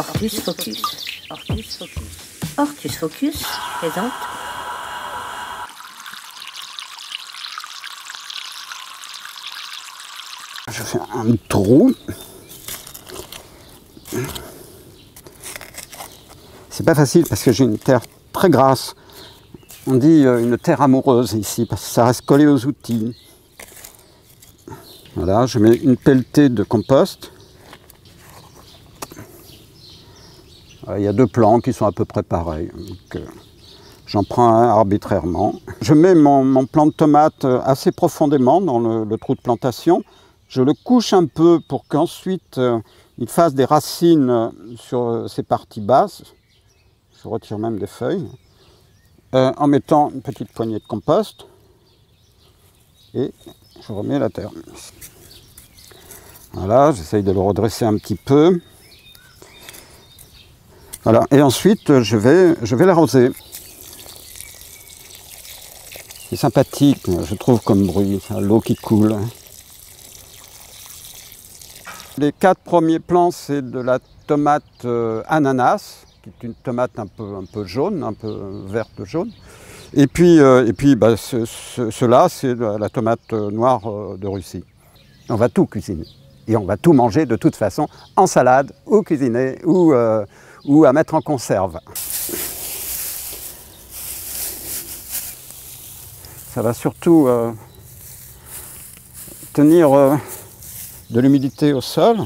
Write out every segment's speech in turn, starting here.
Ortus Focus. Ortus Focus. Ortus Focus présente. Je fais un trou. C'est pas facile parce que j'ai une terre très grasse. On dit euh, une terre amoureuse ici parce que ça reste collé aux outils. Voilà, je mets une pelletée de compost. Il y a deux plans qui sont à peu près pareils. euh, J'en prends un arbitrairement. Je mets mon, plant de tomate euh, assez profondément dans le, trou de plantation. Je le couche un peu pour qu'ensuite euh, il fasse des racines euh, sur euh, ses parties basses. Je retire même des feuilles. Euh, en mettant une petite poignée de compost. Et je remets la terre. Voilà, j'essaye de le redresser un petit peu. Et ensuite je vais, je vais l'arroser. C'est sympathique, je trouve, comme bruit, l'eau qui coule. Les quatre premiers plants, c'est de la tomate euh, ananas, qui est une tomate un peu, un peu jaune, un peu verte jaune. Et puis, euh, et puis bah, ce- ce- ceux-là, c'est la, tomate noire euh, de Russie. On va tout cuisiner. Et on va tout manger de toute façon en salade, ou cuisiner, ou, euh, ou à mettre en conserve. Ça va surtout euh, tenir euh, de l'humidité au sol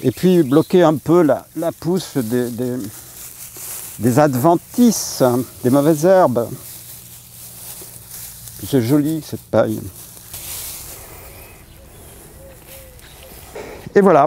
et puis bloquer un peu la, pousse des, adventices, hein, des mauvaises herbes. C'est joli cette paille. Et voilà,